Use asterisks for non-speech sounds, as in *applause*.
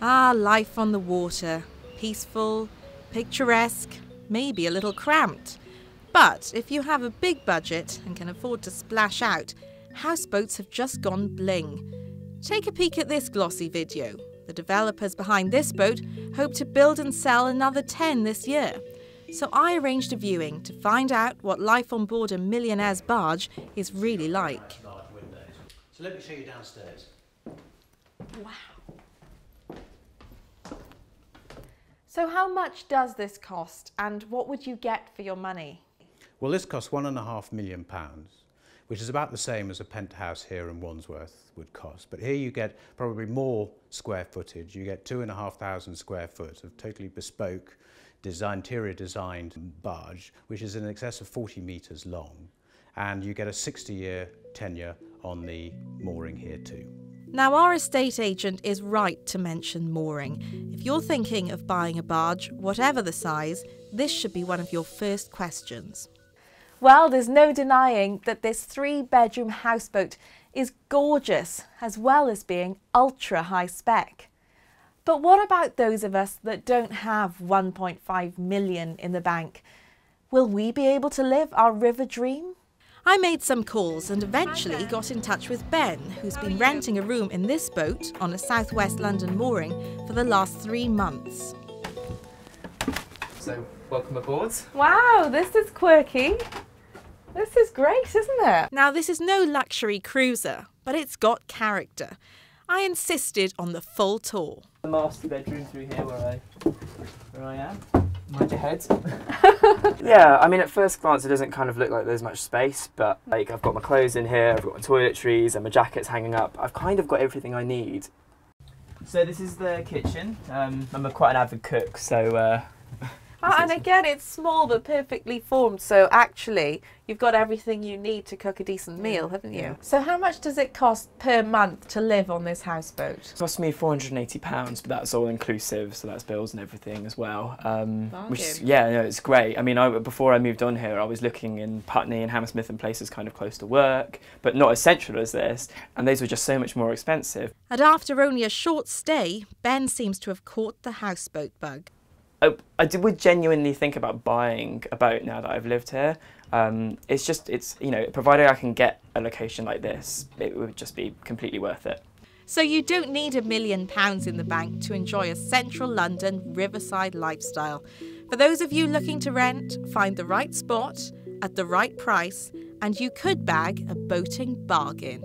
Ah, life on the water. Peaceful, picturesque, maybe a little cramped. But if you have a big budget and can afford to splash out, houseboats have just gone bling. Take a peek at this glossy video. The developers behind this boat hope to build and sell another 10 this year. So I arranged a viewing to find out what life on board a millionaire's barge is really like. So let me show you downstairs. So, how much does this cost, and what would you get for your money? Well, this costs one and a half million pounds, which is about the same as a penthouse here in Wandsworth would cost. But here you get probably more square footage. You get two and a half thousand square foot of totally bespoke, design, interior designed barge, which is in excess of 40 metres long. And you get a 60 year tenure on the mooring here too. Now, our estate agent is right to mention mooring. If you're thinking of buying a barge, whatever the size, this should be one of your first questions. Well, there's no denying that this three bedroom houseboat is gorgeous as well as being ultra high spec. But what about those of us that don't have 1.5 million in the bank? Will we be able to live our river dream? I made some calls and eventually got in touch with Ben, who's been renting a room in this boat on a southwest London mooring for the last three months. So, welcome aboard. Wow, this is quirky. This is great, isn't it? Now, this is no luxury cruiser, but it's got character. I insisted on the full tour. The master bedroom through here where I, where I am. Mind your head. *laughs* yeah, I mean, at first glance, it doesn't kind of look like there's much space, but like I've got my clothes in here, I've got my toiletries, and my jackets hanging up. I've kind of got everything I need. So this is the kitchen. Um, I'm quite an avid cook, so uh, Ah, and again, it's small but perfectly formed. So actually, you've got everything you need to cook a decent meal, haven't you? So how much does it cost per month to live on this houseboat? It cost me four hundred and eighty pounds, but that's all inclusive, so that's bills and everything as well. Um, which is, yeah, no, it's great. I mean, I, before I moved on here, I was looking in Putney and Hammersmith and places kind of close to work, but not as central as this, and those were just so much more expensive. And after only a short stay, Ben seems to have caught the houseboat bug. I, I would genuinely think about buying a boat now that I've lived here. Um, it's just, it's you know, provided I can get a location like this, it would just be completely worth it. So you don't need a million pounds in the bank to enjoy a central London riverside lifestyle. For those of you looking to rent, find the right spot at the right price, and you could bag a boating bargain.